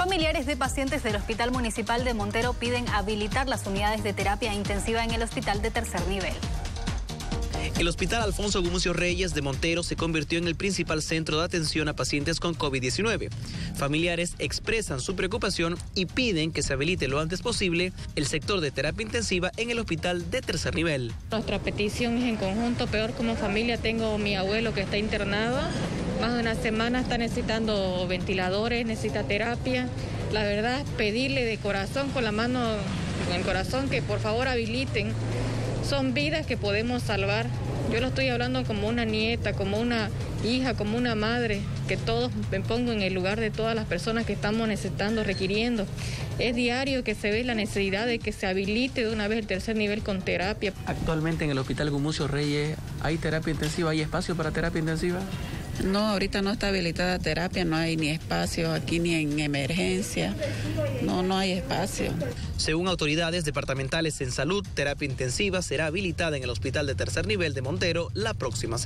Familiares de pacientes del Hospital Municipal de Montero piden habilitar las unidades de terapia intensiva en el hospital de tercer nivel. El Hospital Alfonso Gumucio Reyes de Montero se convirtió en el principal centro de atención a pacientes con COVID-19. Familiares expresan su preocupación y piden que se habilite lo antes posible el sector de terapia intensiva en el hospital de tercer nivel. Nuestra petición es en conjunto, peor como familia, tengo mi abuelo que está internado, más de una semana está necesitando ventiladores, necesita terapia. La verdad, pedirle de corazón, con la mano en el corazón, que por favor habiliten. Son vidas que podemos salvar. Yo lo estoy hablando como una nieta, como una hija, como una madre, que todos me pongo en el lugar de todas las personas que estamos necesitando, requiriendo. Es diario que se ve la necesidad de que se habilite de una vez el tercer nivel con terapia. Actualmente en el Hospital Gumucio Reyes hay terapia intensiva, hay espacio para terapia intensiva. No, ahorita no está habilitada terapia, no hay ni espacio aquí ni en emergencia. No, no hay espacio. Según autoridades departamentales en salud, terapia intensiva será habilitada en el hospital de tercer nivel de Montero la próxima semana.